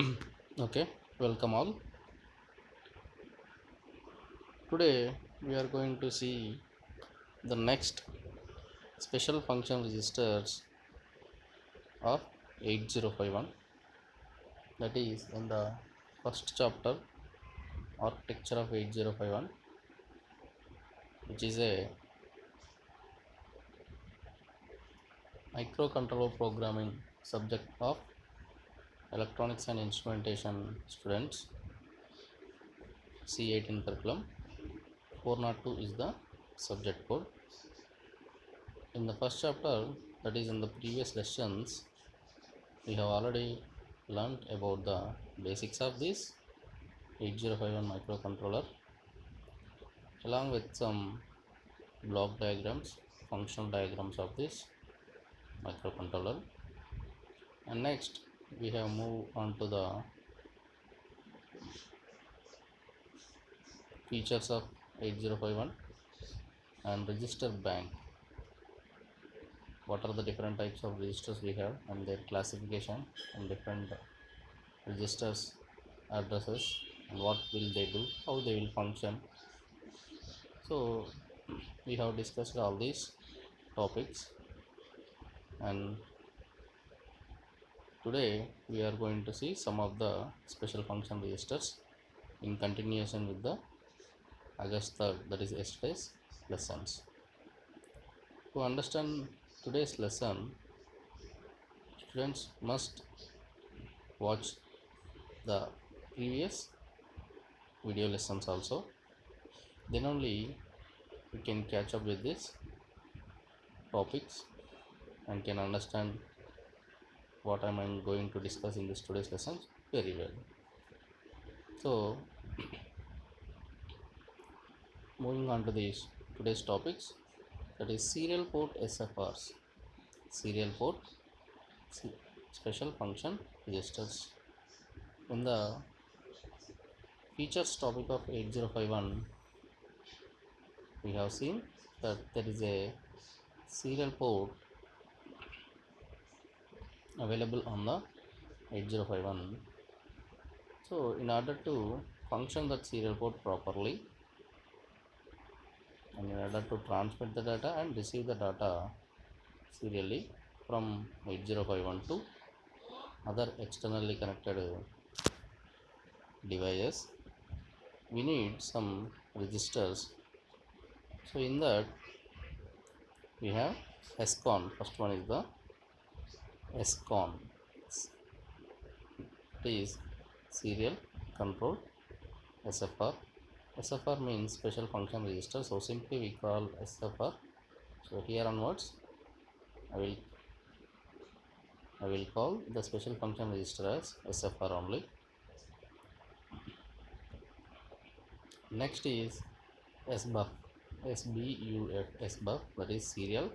okay welcome all. Today we are going to see the next special function registers of 8051 that is in the first chapter architecture of 8051 which is a microcontroller programming subject of electronics and instrumentation students C18 curriculum. 402 is the subject code. In the first chapter that is in the previous lessons we have already learned about the basics of this 8051 microcontroller along with some block diagrams functional diagrams of this microcontroller. And next we have moved on to the features of 8051 and register bank. What are the different types of registers we have and their classification and different registers addresses and what will they do how they will function. So we have discussed all these topics and today we are going to see some of the special function registers in continuation with the August 3rd that is yesterday's lessons. To understand today's lesson students must watch the previous video lessons also. Then only we can catch up with this topics and can understand what am I going to discuss in this today's lessons very well. So moving on to these today's topics that is serial port SFRs serial port special function registers. In the features topic of 8051 we have seen that there is a serial port available on the 8051 so in order to function that serial port properly and in order to transmit the data and receive the data serially from 8051 to other externally connected devices we need some registers. So in that we have SCON first one is the SCON it is serial control SFR SFR means special function register. So simply we call SFR so here onwards I will I will call the special function register as SFR only. Next is SBUF SBUF SBUF that is serial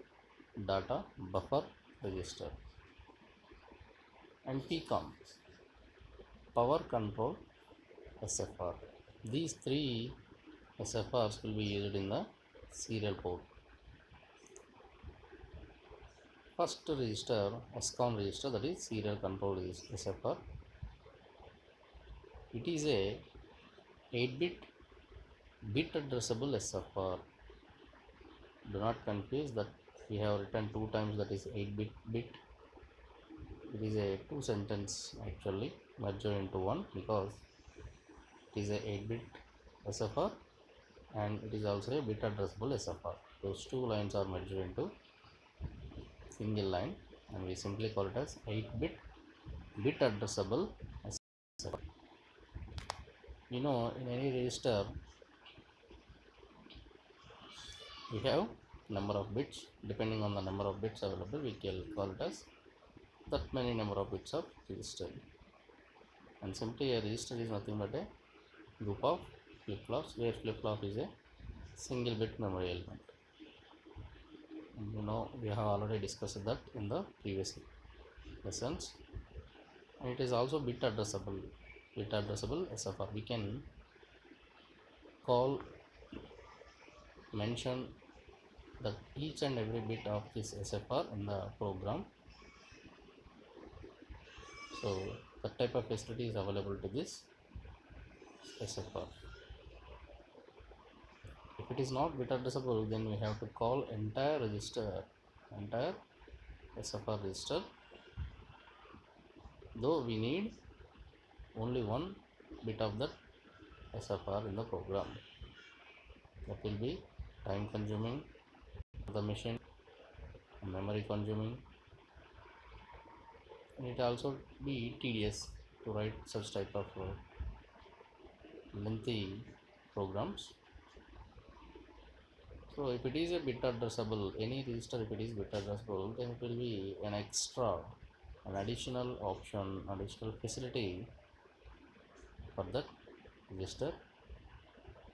data buffer register and PCON power control SFR these three SFRs will be used in the serial port. First register SCON register that is serial control SFR it is a 8 bit bit addressable SFR do not confuse that we have written two times that is 8 bit bit it is a two sentence actually merged into one because it is a 8 bit SFR and it is also a bit addressable SFR those two lines are merged into single line and we simply call it as 8 bit bit addressable SFR you know in any register we have number of bits. Depending on the number of bits available we can call it as that many number of bits of register and simply a register is nothing but a group of flip-flops where flip-flop is a single bit memory element. And you know we have already discussed that in the previous lessons. And it is also bit addressable bit addressable SFR we can call mention that each and every bit of this SFR in the program so that type of facility is available to this? SFR if it is not bit addressable then we have to call entire register entire SFR register. Though we need only one bit of that SFR in the program. That will be time consuming the machine memory consuming it also be tedious to write such type of uh, lengthy programs. So if it is a bit addressable any register if it is bit addressable then it will be an extra an additional option additional facility for that register.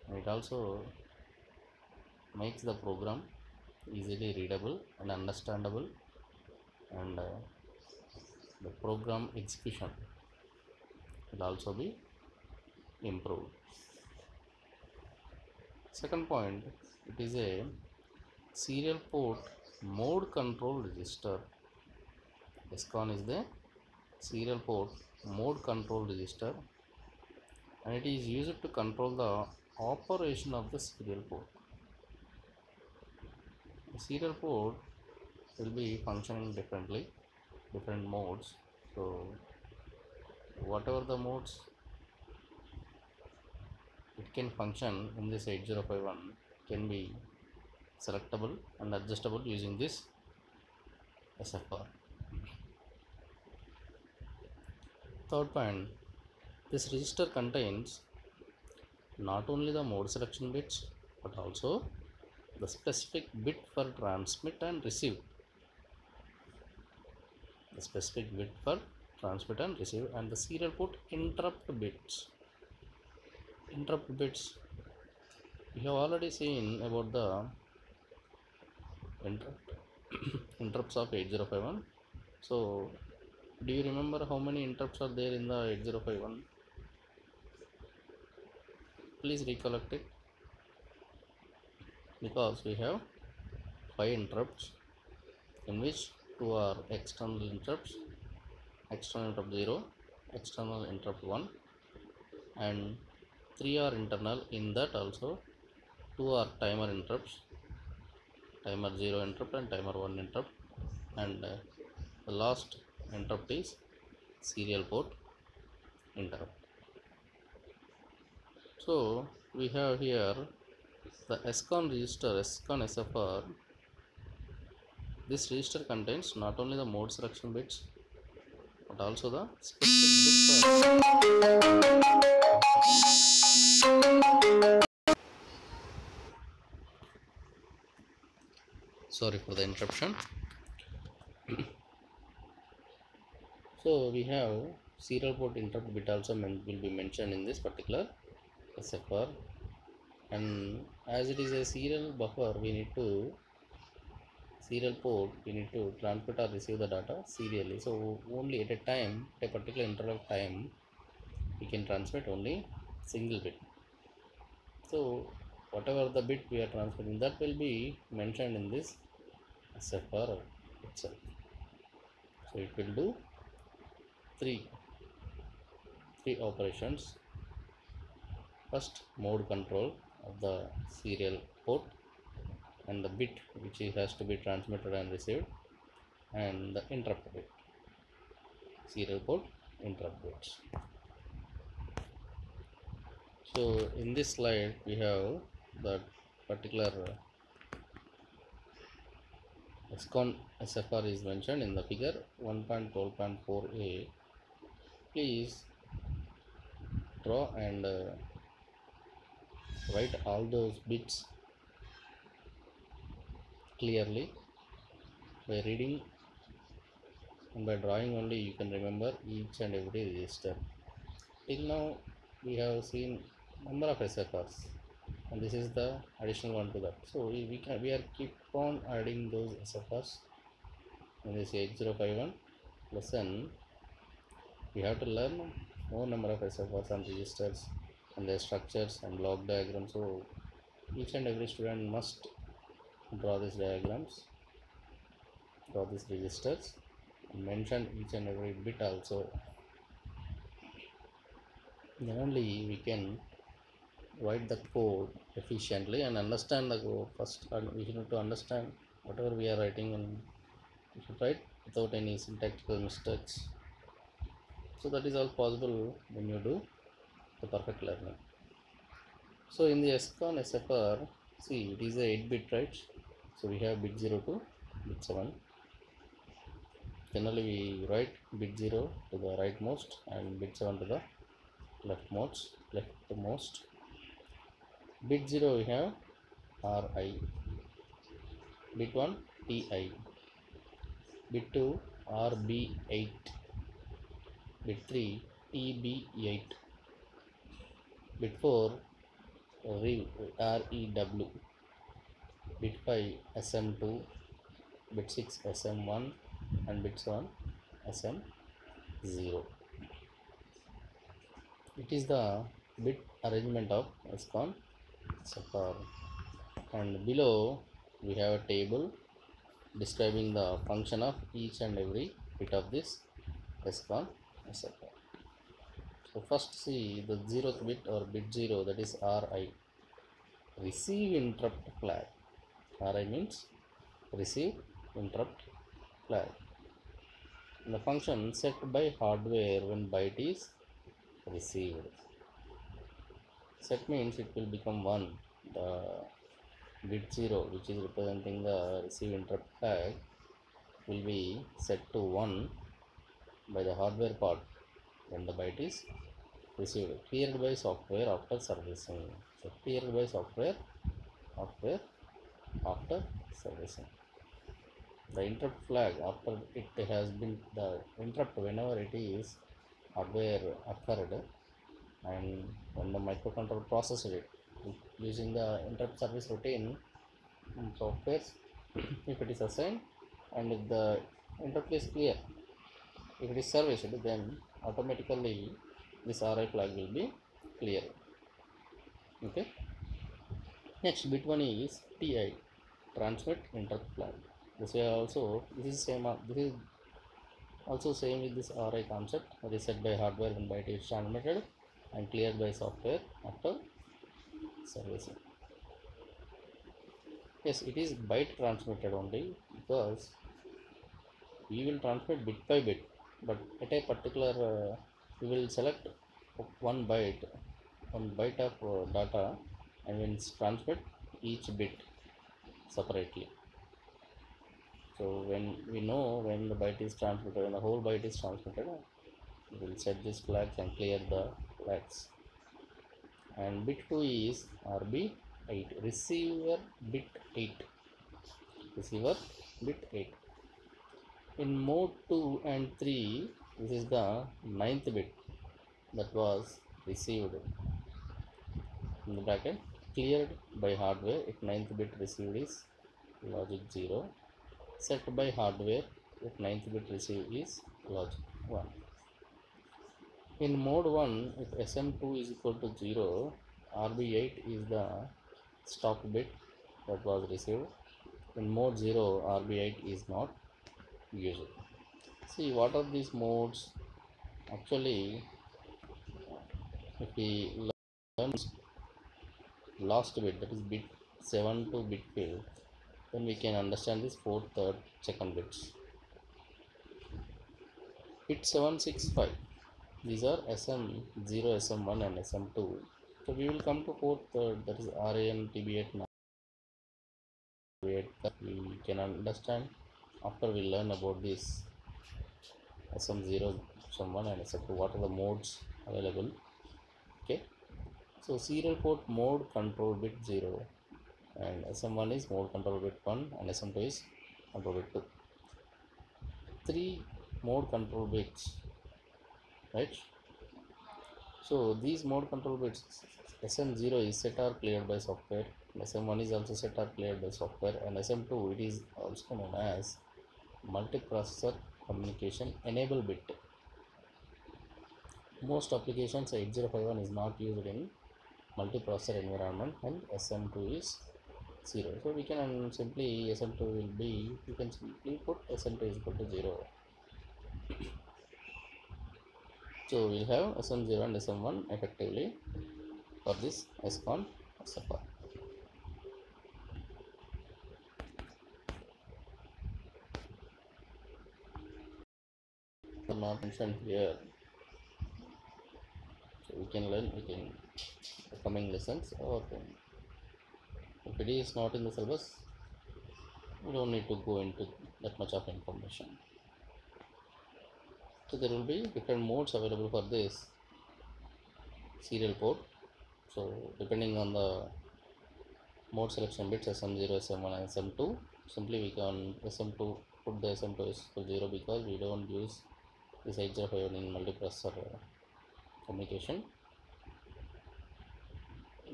And it also makes the program easily readable and understandable and uh, the program execution will also be improved. Second point it is a serial port mode control register. SCON is the serial port mode control register and it is used to control the operation of the serial port. The serial port will be functioning differently different modes. So whatever the modes it can function in this 8051 can be selectable and adjustable using this SFR third point this register contains not only the mode selection bits but also the specific bit for transmit and receive the specific bit for transmit and receive and the serial port interrupt bits. Interrupt bits. We have already seen about the interrupt interrupts of 8051 so do you remember how many interrupts are there in the 8051 please recollect it. Because we have five interrupts in which two are external interrupts external interrupt 0 external interrupt 1 and three are internal in that also. Two are timer interrupts timer 0 interrupt and timer 1 interrupt. And uh, the last interrupt is serial port interrupt. So we have here the SCON register SCON SFR this register contains not only the mode selection bits but also the specific sorry for the interruption. So we have serial port interrupt bit also will be mentioned in this particular SFR and as it is a serial buffer we need to serial port we need to transmit or receive the data serially. So only at a time at a particular interval of time we can transmit only single bit. So whatever the bit we are transmitting that will be mentioned in this SFR itself. So it will do three three operations. First mode control of the serial port and the bit which has to be transmitted and received and the interrupt bit. Serial port interrupt bits. So in this slide we have that particular SCON SFR is mentioned in the figure 1.12.4a please draw and uh, write all those bits clearly. By reading and by drawing only you can remember each and every register. Till now we have seen number of SFRs and this is the additional one to that. So we, we can we are keep on adding those SFRs in this 8051 lesson we have to learn more number of SFRs and registers and their structures and block diagrams. So each and every student must draw these diagrams. Draw these registers. Mention each and every bit also. Then only we can write the code efficiently and understand the code first. We need to understand whatever we are writing and we should write without any syntactical mistakes. So that is all possible when you do the perfect learning. So in the SCON SFR see it is a 8 bit right so we have bit 0 to bit 7 generally we write bit 0 to the rightmost and bit 7 to the leftmost leftmost bit 0 we have ri bit 1 ti bit 2 rb8 bit 3 tb8 bit 4 ren ren bit 5 sm2 bit 6 sm1 and bit 7 sm0 it is the bit arrangement of SCON SFR and below we have a table describing the function of each and every bit of this SCON SFR so first see the zeroth bit or bit 0 that is RI receive interrupt flag RI means receive interrupt flag the function set by hardware when byte is received. Set means it will become 1 the bit 0 which is representing the receive interrupt flag will be set to 1 by the hardware part when the byte is received. Cleared by software after servicing. So cleared by software software after servicing. The interrupt flag after it has been the interrupt whenever it is hardware occurred and when the microcontroller processed it using the interrupt service routine in software if it is assigned and if the interrupt is clear if it is serviced then automatically this RI flag will be clear. Okay? Next bit one is TI transmit interrupt flag this way also this is same this is also same with this RI concept that is set by hardware when byte is transmitted and cleared by software after servicing. Yes it is byte transmitted only because we will transmit bit by bit but at a particular uh, we will select one byte one byte of uh, data and when transmit each bit separately. So when we know when the byte is transmitted when the whole byte is transmitted we will set this flags and clear the flags. And bit 2 is rb8 receiver bit 8 receiver bit 8 in mode 2 and 3 this is the ninth bit that was received. In the bracket cleared by hardware if ninth bit received is logic 0 set by hardware if ninth bit received is logic 1 in mode 1 if sm2 is equal to 0 rb8 is the stop bit that was received. In mode 0 rb8 is not used. See what are these modes? Actually if we learn last bit that is bit 7 to bit 5 then we can understand this fourth third second bits. Bit 765 these are sm0 sm1 and sm2 so we will come to fourth third that is ren tb8 now we can understand after we learn about this sm0 sm1 and sm2 what are the modes available so serial port mode control bit 0 and sm1 is mode control bit 1 and sm2 is control bit 2 three mode control bits right? So these mode control bits sm0 is set or cleared by software. Sm1 is also set or cleared by software and sm2 it is also known as multiprocessor communication enable bit. Most applications 8051 is not used in multiprocessor environment and sm2 is 0 so we can simply sm2 will be you can simply put sm2 is equal to 0 So we'll have SM0 and SM1 effectively for this SCON are not mentioned here so we can learn we can coming lessons. Or if it is not in the syllabus we don't need to go into that much of information. So there will be different modes available for this serial port. So depending on the mode selection bits sm0 sm1 and sm2 simply we can sm2 put the sm2 is to 0 because we don't use this 8051 in multiprocessor communication.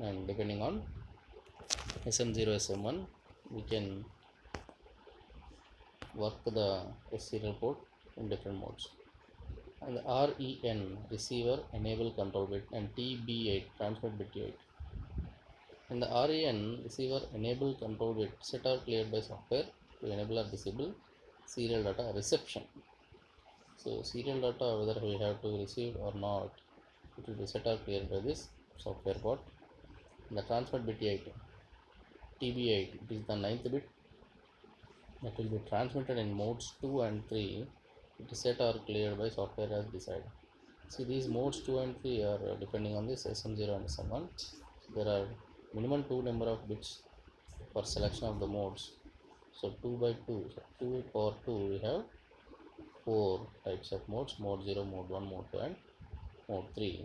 And depending on sm0 sm1 we can work the serial port in different modes. And the REN receiver enable control bit and TB8 transmit bit 8 and the REN receiver enable control bit set or cleared by software to enable or disable serial data reception. So serial data whether we have to receive or not it will be set or cleared by this software bot. The transmit bit 8 TB8 it is the ninth bit. That will be transmitted in modes 2 and 3 it is set or cleared by software as decided see these modes 2 and 3 are uh, depending on this sm0 and sm1 there are minimum two number of bits for selection of the modes. So 2 by 2 so 2 power 2 we have four types of modes mode 0 mode 1 mode 2 and mode 3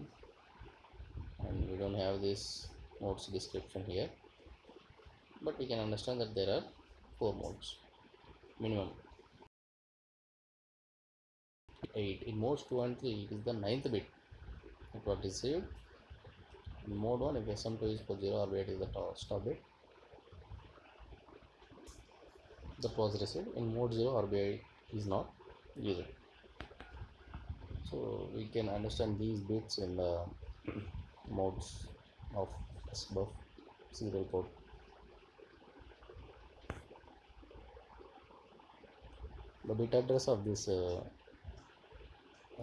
and we don't have this modes description here. But we can understand that there are four modes minimum. 8 in modes 2 and 3 it is the ninth bit it was received. In mode 1 if sm2 is for 0 or wait is the top stop bit. That was received. In mode 0 RB8 is not used so we can understand these bits in the modes of SBUF serial port the bit address of this uh,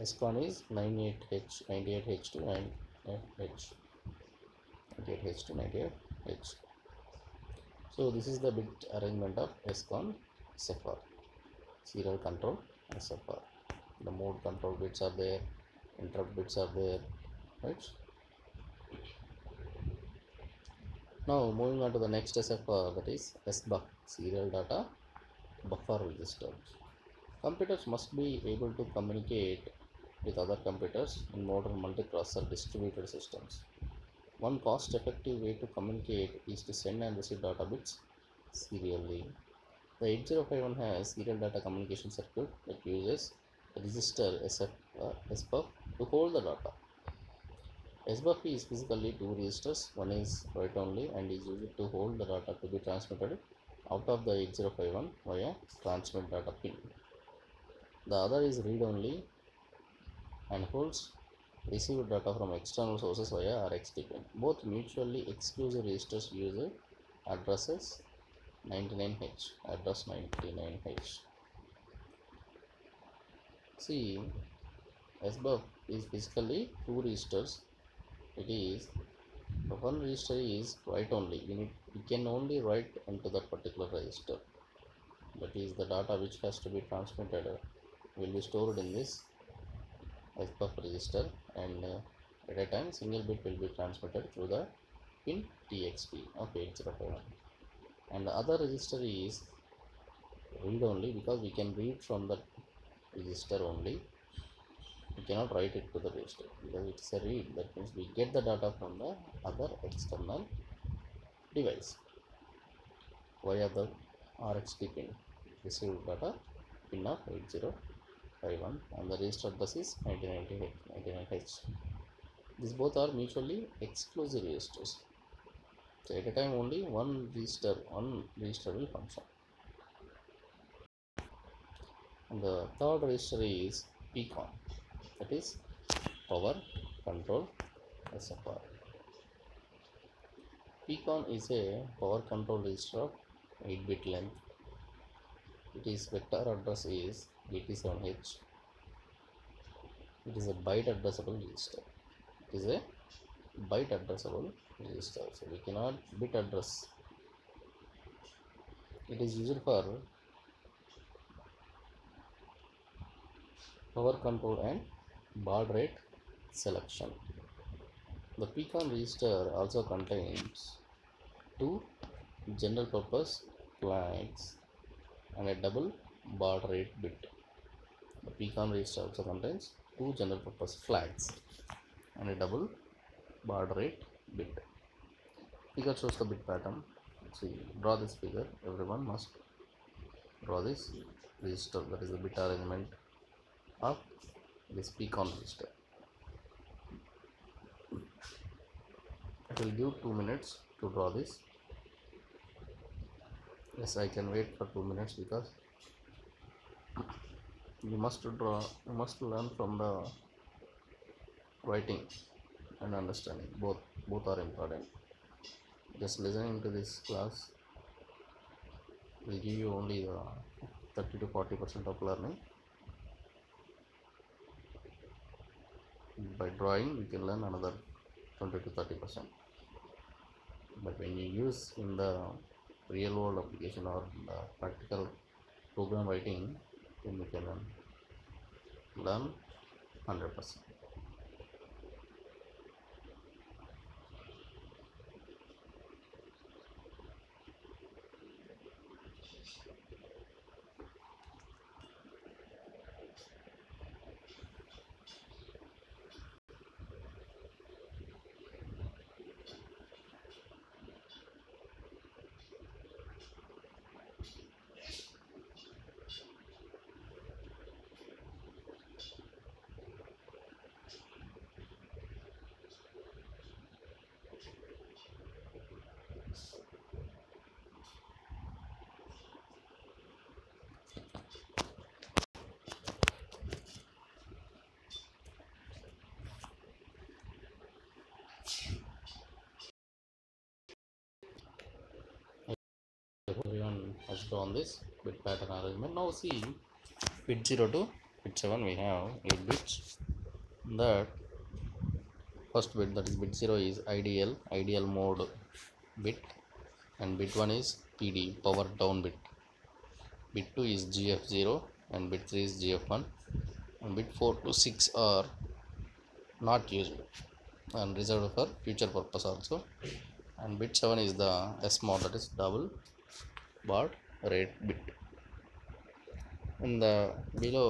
SCON is 98H 98H2 98H 98H2 98H so this is the bit arrangement of SCON SFR serial control SFR the mode control bits are there interrupt bits are there right? Now moving on to the next SFR that is SBUF serial data buffer register computers must be able to communicate with other computers in modern multiprocessor distributed systems. One cost effective way to communicate is to send and receive data bits serially. The 8051 has serial data communication circuit that uses register SF, uh, SBUF to hold the data. SBUF is physically two registers, one is write only and is used to hold the data to be transmitted out of the 8051 via transmit data pin. The other is read only and holds received data from external sources via RxD pin. Both mutually exclusive registers use addresses 99H, address 99H. See, SBUF is basically two registers. It is one register is write only. You need you can only write into that particular register. That is the data which has to be transmitted uh, will be stored in this SBUF register and uh, at a time single bit will be transmitted through the pin TXD of 8051 and the other register is read only because we can read from the register only we cannot write it to the register because it's a read that means we get the data from the other external device via the RxD pin received data pin of 8051 and the register address is 99H. These both are mutually exclusive registers. So at a time only one register, one register will function. The third register is PCON, that is power control SFR. PCON is a power control register of 8 bit length. Its vector address is 87H. it is a byte addressable register it is a byte addressable register so we cannot bit address it is used for power control and baud rate selection the PCON register also contains two general purpose flags and a double baud rate bit the PCON register also contains two general purpose flags and a double baud rate bit. Figure shows the bit pattern. See, draw this figure. Everyone must draw this register. That is the bit arrangement of this PCON register. It will give two minutes to draw this. Yes, I can wait for two minutes because you must draw you must learn from the writing and understanding both both are important just listening to this class will give you only the 30 to 40 percent of learning by drawing you can learn another 20 to 30 percent. But when you use in the real world application or the practical program writing then you can learn learn 100 percent has drawn this bit pattern arrangement. Now see bit 0 to bit 7 we have 8 bits. That first bit that is bit 0 is idle idle mode bit. And bit 1 is pd power down bit. Bit 2 is gf0 and bit 3 is gf1 and bit 4 to 6 are not used and reserved for future purpose also. And bit 7 is the s mode that is double baud rate bit. In the below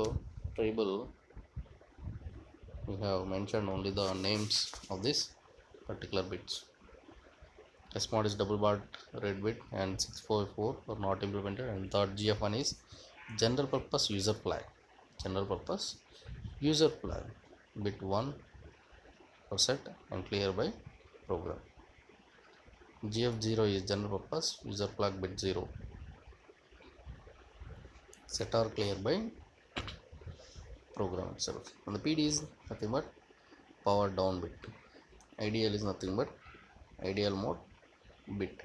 table we have mentioned only the names of these particular bits. S mod is double baud rate bit and 644 are not implemented. And third gf1 is general purpose user flag general purpose user flag bit 1 are set and clear by program. Gf0 is general purpose user flag bit 0 set or clear by program itself and the pd is nothing but power down bit ideal is nothing but ideal mode bit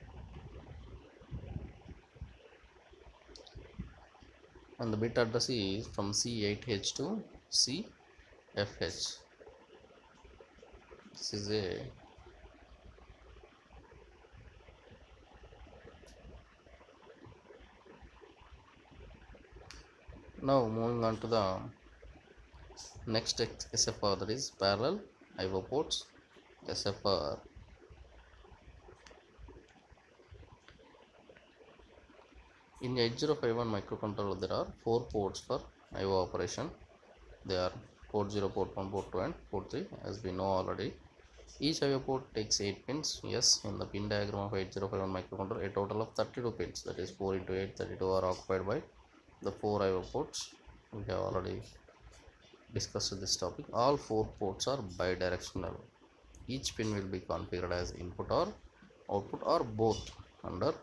and the bit address is from c8h to cfh this is a now moving on to the next SFR that is parallel IO ports SFR in the 8051 microcontroller there are four ports for IO operation. They are port 0 port 1 port 2 and port 3 as we know already. Each IO port takes 8 pins. Yes in the pin diagram of 8051 microcontroller a total of 32 pins that is 4 into 8 32 are occupied by the four IO ports. We have already discussed this topic. All four ports are bidirectional each pin will be configured as input or output or both under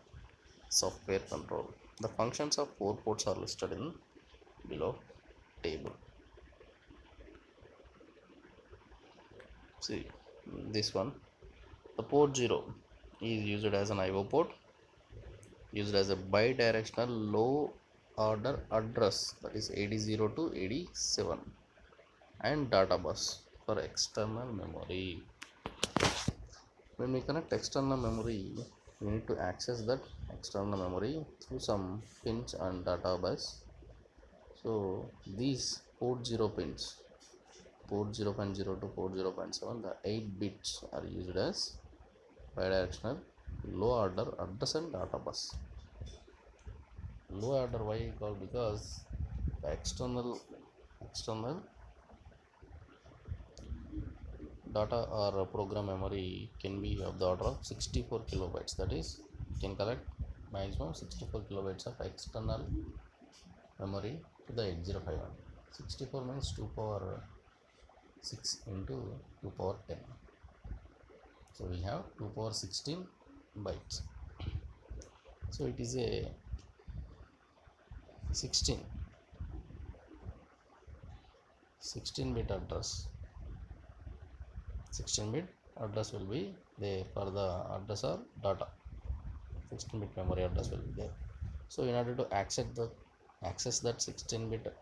software control. The functions of four ports are listed in below table. See this one the port 0 is used as an IO port used as a bidirectional low order address that is AD0 to AD7 and data bus for external memory. When we connect external memory we need to access that external memory through some pins and data bus so these port 0 pins port 0.0 to port 0.7 the 8 bits are used as bidirectional low order address and data bus low order why equal because the external external data or program memory can be of the order of 64 kilobytes. That is can collect maximum 64 kilobytes of external memory to the 8051 64 means 2 power 6 into 2 power 10 so we have 2 power 16 bytes. So it is a 16 16 bit address. 16 bit address will be there for the address or data. 16 bit memory address will be there. So in order to access the access that 16 bit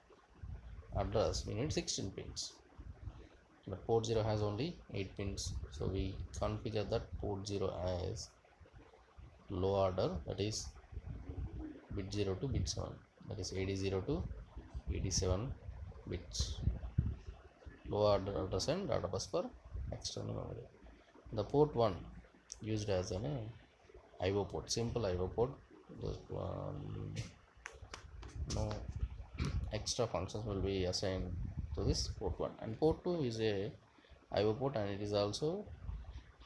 address. We need 16 pins. But port 0 has only 8 pins. So we configure that port 0 as low order that is bit 0 to bit 7 that is 80 to 87 bits low order address and data bus for external memory. The port 1 used as an uh, IO port simple IO port. Um, no extra functions will be assigned to this port 1 and port 2 is a IO port and it is also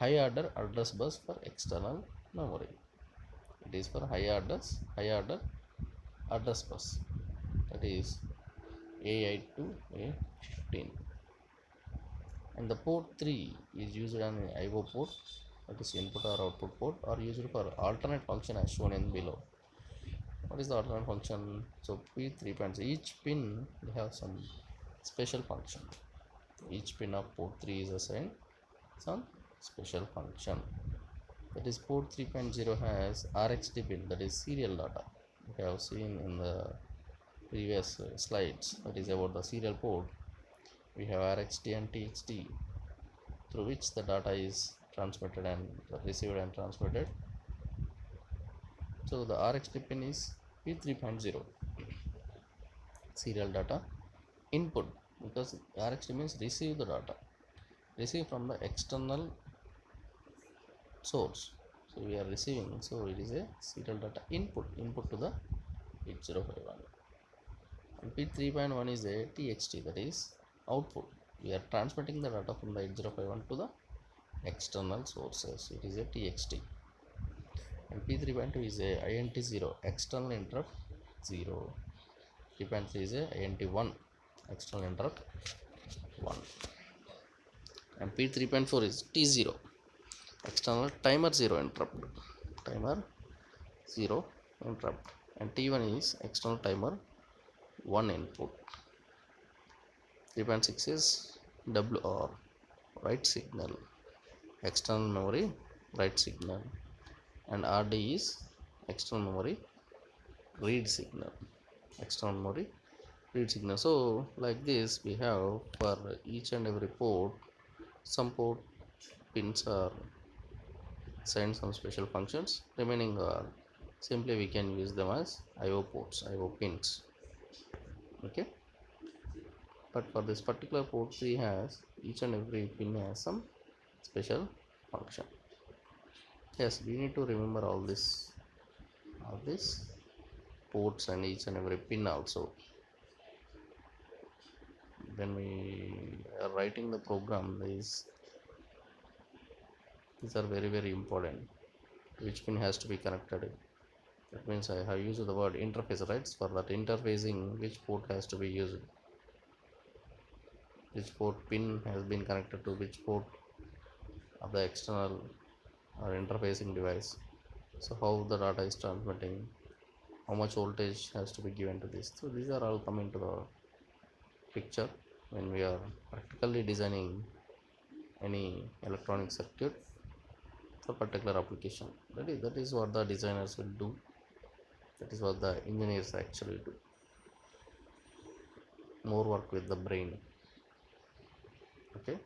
high order address bus for external memory. It is for high address high order address bus that is A8 to A15 and the port 3 is used on the IO port. That is input or output port or used for alternate function as shown in below. What is the alternate function? So p3 pins each pin they have some special function. Each pin of port 3 is assigned some special function. That is port 3.0 has rxd pin. That is serial data we have seen in the previous slides that is about the serial port. We have RxD and txd through which the data is transmitted and received and transmitted. So the RxD pin is p3.0 serial data input because RxD means receive the data. Receive from the external source so we are receiving so it is a serial data input input to the 8051 and p3.1 is a txd that is output. We are transmitting the data from the 8051 to the external sources. It is a txd and p3.2 is a int0 external interrupt 0 p3.3 is a int1 external interrupt 1 and p3.4 is t0 external timer 0 interrupt. Timer 0 interrupt. And t1 is external timer 1 input. 3.6 is WR write signal. External memory write signal. And RD is external memory read signal. External memory read signal. So like this we have for each and every port some port pins are assigned some special functions. Remaining are simply we can use them as IO ports IO pins. Okay? But for this particular port 3 has each and every pin has some special function. Yes we need to remember all this all this ports and each and every pin also. When we are writing the program these these are very very important which pin has to be connected that means i have used the word interface right? For that interfacing which port has to be used? Which port pin has been connected to which port of the external or interfacing device? So how the data is transmitting? How much voltage has to be given to this? So these are all coming to the picture when we are practically designing any electronic circuit for particular application. That is that is what the designers will do. That is what the engineers actually do. More work with the brain. Okay?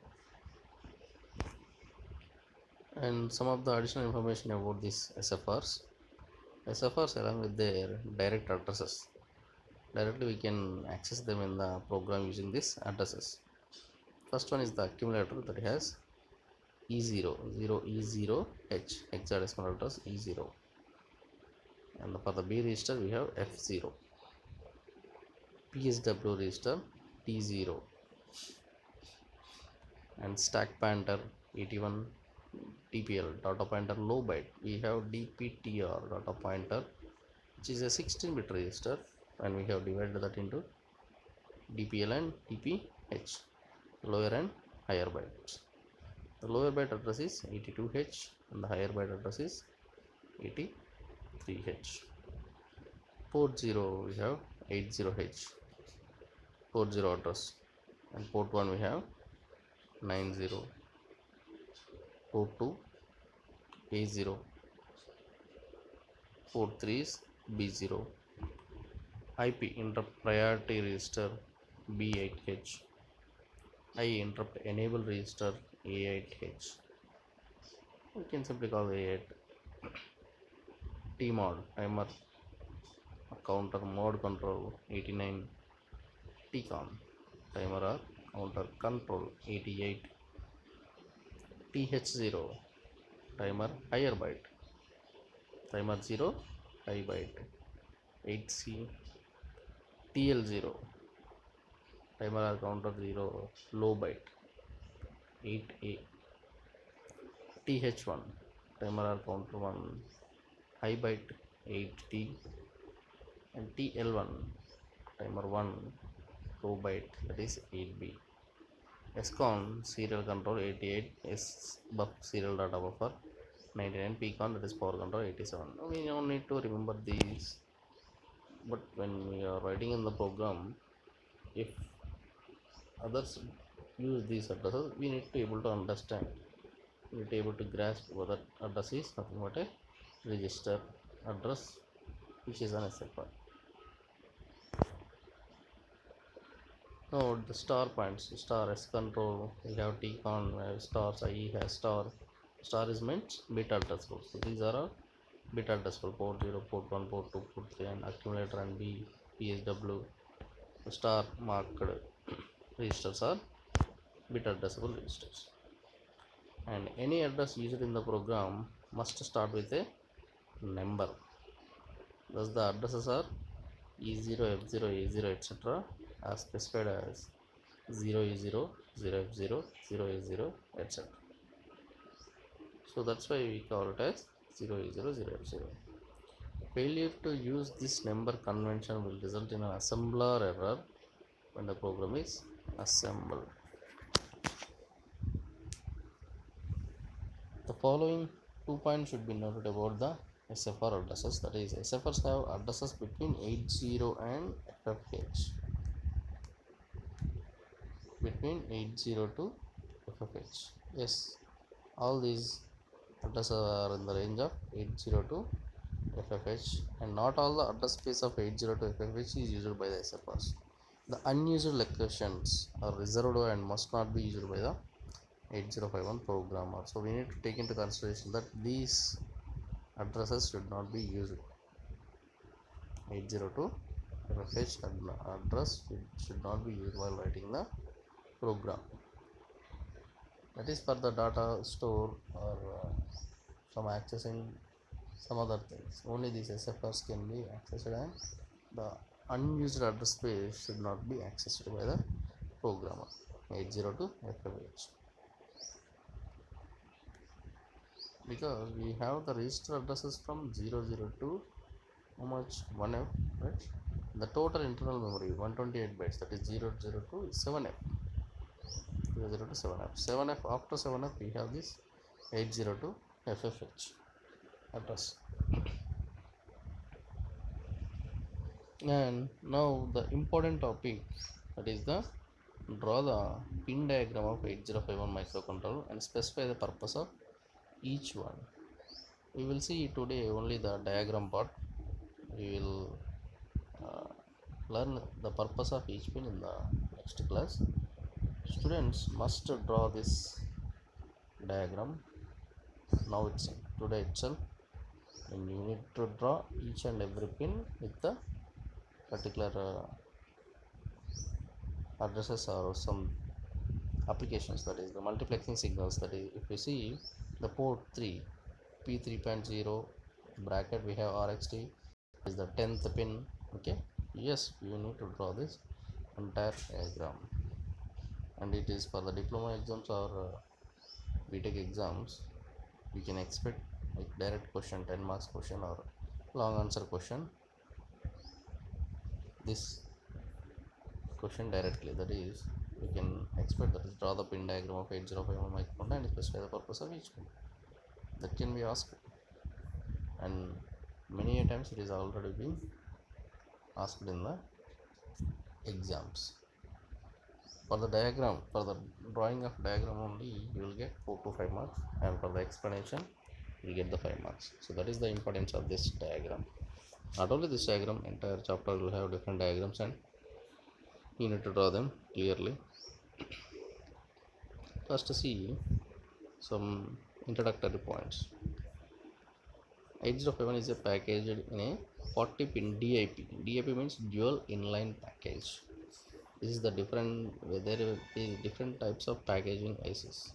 And some of the additional information about these SFRs SFRs along with their direct addresses. Directly we can access them in the program using these addresses. First one is the accumulator that has E0 0 E0 H hexadecimal address E0 and for the B register we have F0 PSW register D0 and stack pointer 81 DPL data pointer low byte. We have DPTR data pointer which is a 16 bit register. And we have divided that into DPL and DPH lower and higher bytes the lower byte address is 82H and the higher byte address is 83H port 0 we have 80H port 0 address and port 1 we have 90 port 2 A0 port 3 is B0 IP interrupt priority register B8H I interrupt enable register A8H we can simply call A8 Tmod timer counter mode control 89 Tcon timer or counter control 88 TH0 timer higher byte. Timer 0 high byte. 8C TL0 timer or counter 0 low byte 8A TH1 timer or counter 1 high byte 8T and TL1 timer 1 low byte that is 8B SCON serial control 88 S buff serial data buffer 99 PCON that is power control 87 we don't need to remember these. But when we are writing in the program if others use these addresses. We need to able to understand. We need to able to grasp whether address is nothing but a register address which is an SFR now the star points. Star s control we have tcon uh, stars ie has star. Star is meant bit addressable so these are all bit addressable port 0 port 1 port 2 port 3 and accumulator and b psw star marked. Registers are bit addressable registers and any address used in the program must start with a number. Thus the addresses are e0 f0 a0 etc are specified as 0 e0 0 f0 0 a0 etc so that's why we call it as 0 e0 0 f0 failure to use this number convention will result in an assembler error when the program is assembled the following two points should be noted about the SFR addresses. That is SFRs have addresses between 80 and FFH between 80 to FFH yes all these addresses are in the range of 80 to FFH and not all the address space of 80 to FFH is used by the SFRs the unused locations are reserved and must not be used by the 8051 programmer so we need to take into consideration that these addresses should not be used. 802 FFH ad- address should, not be used while writing the program. That is for the data store or uh, some accessing some other things. Only these SFRs can be accessed and the unused address space should not be accessed by the programmer. 802 FFH because we have the register addresses from 002 to how much? 1f right? The total internal memory 128 bytes that is 002 is 7f 002 7f 7f after 7f we have this 802 ffh address. And now the important topic that is the draw the pin diagram of 8051 microcontroller and specify the purpose of each one. We will see today only the diagram part. We will uh, learn the purpose of each pin in the next class. Students must draw this diagram. Now it's today itself. And you need to draw each and every pin with the particular uh, addresses or some applications that is the multiplexing signals that is if you see the port 3 p3.0 bracket we have RxD is the 10th pin okay? Yes you need to draw this entire diagram. And it is for the diploma exams or uh, btech exams you can expect like direct question 10 marks question or long answer question. This question directly that is you can expect that is draw the pin diagram of 8051 microphone and specify the purpose of each pin that can be asked. And many a times it is already been asked in the exams. For the diagram for the drawing of diagram only you will get 4 to 5 marks and for the explanation you get the 5 marks. So that is the importance of this diagram. Not only this diagram entire chapter will have different diagrams and you need to draw them clearly first see some introductory points 8051 is a package in a 40 pin DIP. DIP means dual inline package. This is the different there is different types of packaging ICs.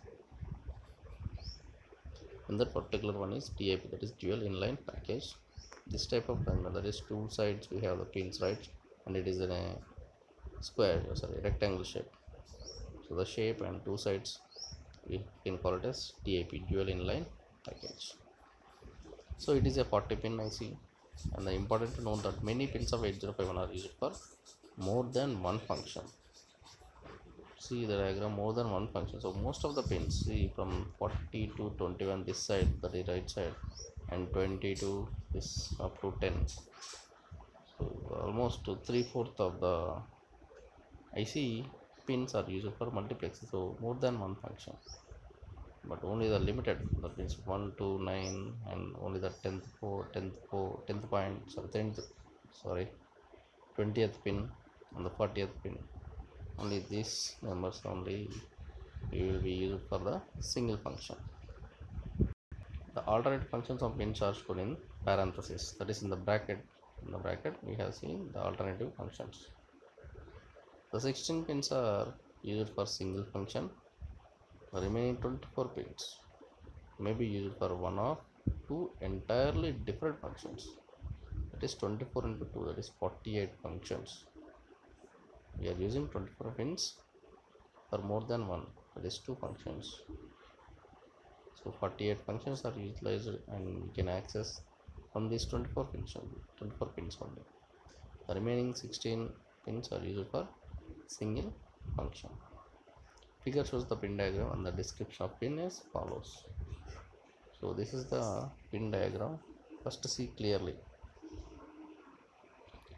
And that particular one is DIP that is dual inline package. This type of panel that is two sides we have the pins right and it is in a square sorry rectangle shape. So the shape and two sides we can call it as DIP dual inline package. So it is a 40 pin IC and the important to note that many pins of 8051 are used for more than one function. See the diagram more than one function. So most of the pins see from 40 to 21 this side that is right side and 20 to this up to 10 so almost to three fourth of the IC pins are used for multiplexing so more than one function. But only the limited that means 1 to 9 and only the 10th port 10th port 10th point sorry 10th sorry 20th pin and the 40th pin. Only these numbers only will be used for the single function. The alternate functions of pins are shown in parenthesis that is in the bracket in the bracket we have seen the alternative functions the 16 pins are used for single function. The remaining 24 pins may be used for one of two entirely different functions. That is 24 into 2 that is 48 functions. We are using 24 pins for more than one that is two functions. So 48 functions are utilized and we can access from these 24 functions 24 pins only. The remaining 16 pins are used for single function. Figure shows the pin diagram and the description of pin as follows. So this is the pin diagram. First see clearly.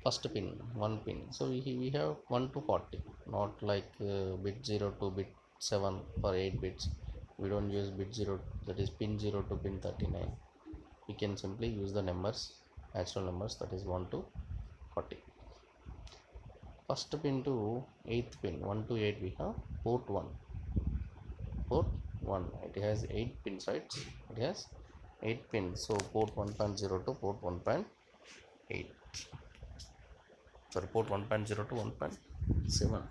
First pin one pin. So we, we have 1 to 40 not like uh, bit 0 to bit 7 for 8 bits. We don't use bit 0 that is pin 0 to pin 39 we can simply use the numbers natural numbers that is 1 to 40 first pin to 8th pin 1 to 8 we have port 1 port 1 it has 8 pins right? It has 8 pins so port 1.0 to port 1.8 sorry port 1.0 to 1.7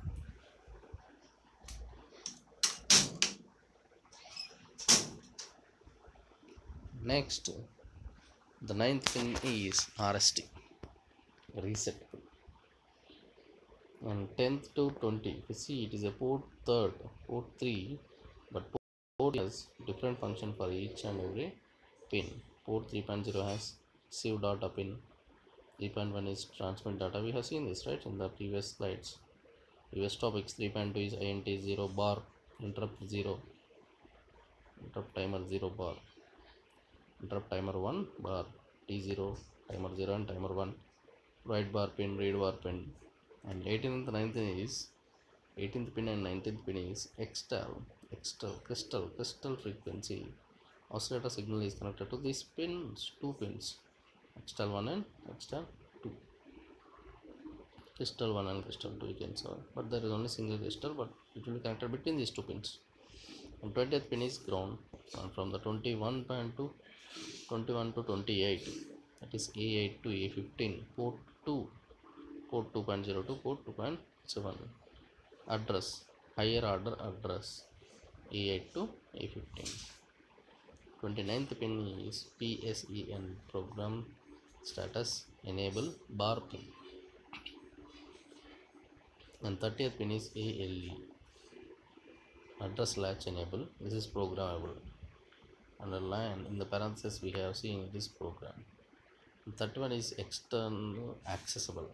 next the ninth pin is RST reset pin and 10th to 20 if you see it is a port third port 3 but port has different function for each and every pin. Port 3.0 has receive data pin. 3.1 is transmit data. We have seen this right in the previous slides. Previous topics 3.2 is int 0 bar interrupt 0 interrupt timer 0 bar. Interrupt timer 1 bar t0 timer 0 and timer 1 write bar pin read bar pin and 18th 19th is 18th pin and 19th pin is external XTAL crystal crystal frequency. Oscillator signal is connected to these pins two pins external 1 and external 2 crystal 1 and crystal 2 you can saw but there is only single crystal but it will be connected between these two pins. And 20th pin is ground and from the 21 pin to 21 to 28 that is a8 to a15 port 2 port 2.0 to port 2.7 address higher order address a8 to a15 29th pin is psen program status enable bar pin. And 30th pin is ALE address latch enable this is programmable. Underline in the parenthesis we have seen this program. And 31 is external accessible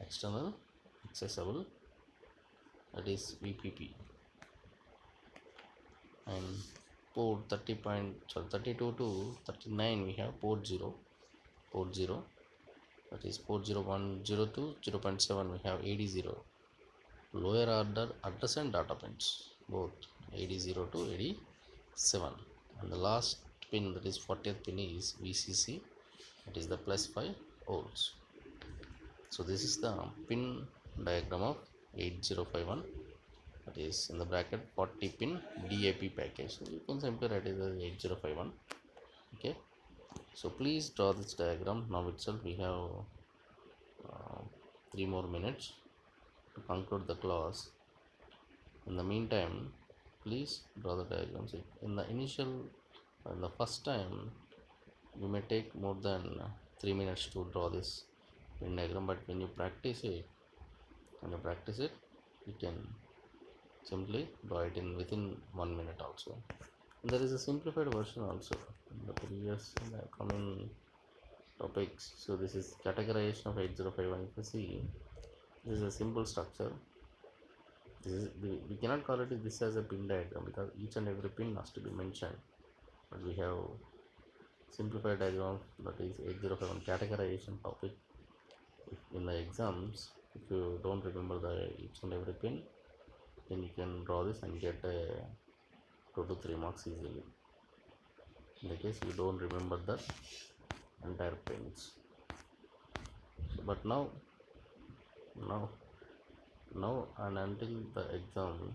external accessible that is VPP and port 30 point sorry 32 to 39 we have port 0 port 0 that is port 01 to 0.7 we have AD0 lower order address and data pins both AD0 to AD7 and the last pin that is 40th pin is VCC that is the plus 5 volts so this is the pin diagram of 8051 that is in the bracket 40 pin DIP package. So you can simply write it as 8051 okay. So please draw this diagram. Now itself we have uh, three more minutes to conclude the class. In the meantime please draw the diagrams. In the initial in the first time you may take more than three minutes to draw this pin diagram but when you practice it when you practice it you can simply draw it in within one minute also. And there is a simplified version also. In the previous in the coming topics so this is categorization of 8051 if you see this is a simple structure. This is we, we cannot call it this as a pin diagram because each and every pin has to be mentioned. But we have simplified diagram that is 8051 categorization topic in the exams if you don't remember the each and every pin then you can draw this and get a 2 to 3 marks easily. In the case you don't remember the entire pins so, but now now now and until the exam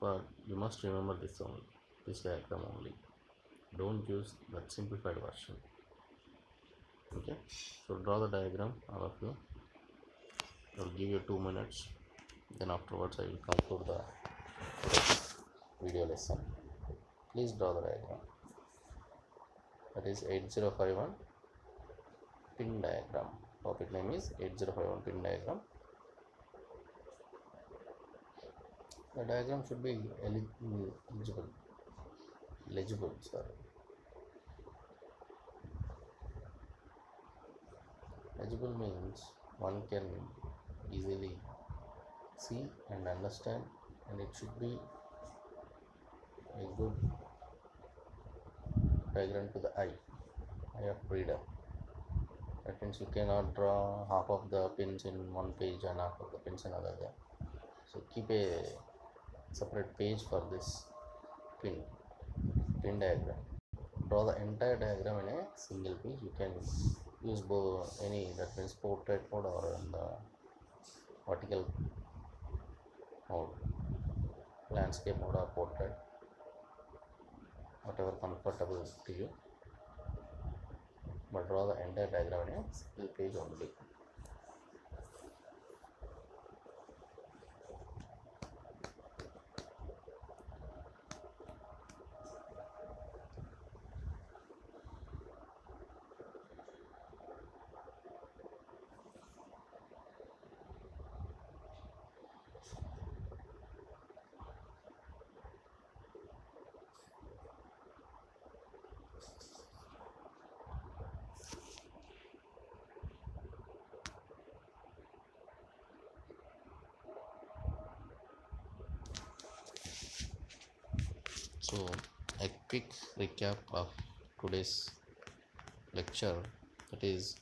but you must remember this only this diagram only. Don't use that simplified version. Okay? So draw the diagram all of you I will give you two minutes. Then afterwards I will conclude the video lesson. Please draw the diagram. That is 8051 pin diagram. Topic name is 8051 pin diagram. The diagram should be eligible. Legible sorry. Legible means one can easily. See and understand and it should be a good diagram to the eye eye of reader. That means you cannot draw half of the pins in one page and half of the pins in another so keep a separate page for this pin pin diagram. Draw the entire diagram in a single page. You can use both any that means portrait mode or the vertical landscape mode portrait whatever comfortable to you but draw the entire diagram in single page only so a quick recap of today's lecture. That is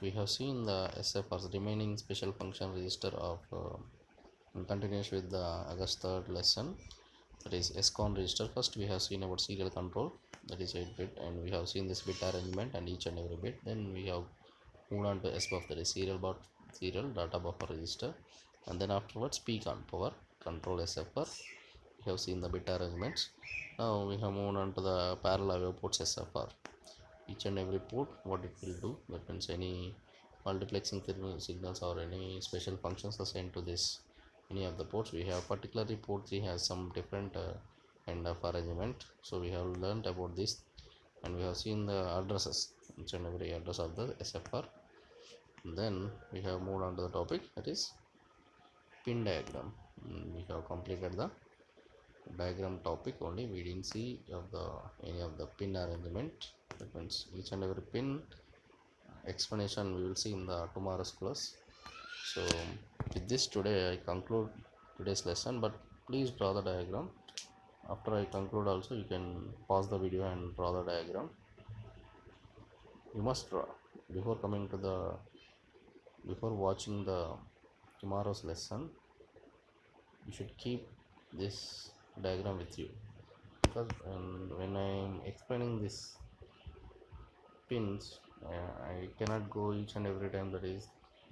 we have seen the SFR's remaining special function register of uh, in continuation with the August 3rd lesson. That is SCON register. First we have seen about serial control. That is 8 bit and we have seen this bit arrangement and each and every bit. Then we have moved on to SBUF that is serial bus serial data buffer register. And then afterwards pcon power control sfr we have seen the bit arrangements. Now we have moved on to the parallel IO ports sfr each and every port what it will do that means any multiplexing signal- signals or any special functions assigned to this any of the ports. We have particularly port 3 has some different uh, kind of arrangement. So we have learned about this and we have seen the addresses each and every address of the sfr then we have moved on to the topic that is pin diagram. Mm, we have completed the diagram topic only. We didn't see of the any of the pin arrangement. That means each and every pin uh, explanation we will see in the tomorrow's class. So with this today i conclude today's lesson but please draw the diagram. After i conclude also you can pause the video and draw the diagram. You must draw. Before coming to the before watching the tomorrow's lesson you should keep this diagram with you. Because um, when i am explaining this pins uh, i cannot go each and every time that is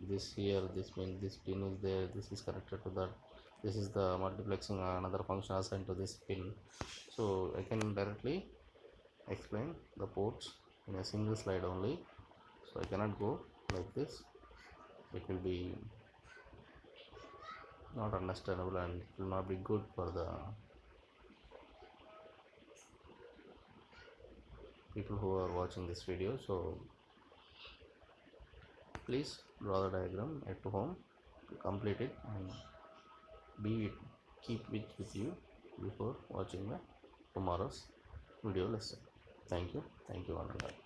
this here this means this pin is there this is connected to that this is the multiplexing uh, another function assigned to this pin. So i can directly explain the ports in a single slide only. So i cannot go like this. It will be not understandable and it will not be good for the people who are watching this video so please draw the diagram at home to complete it and be keep it with you before watching the tomorrow's video lesson. Thank you. Thank you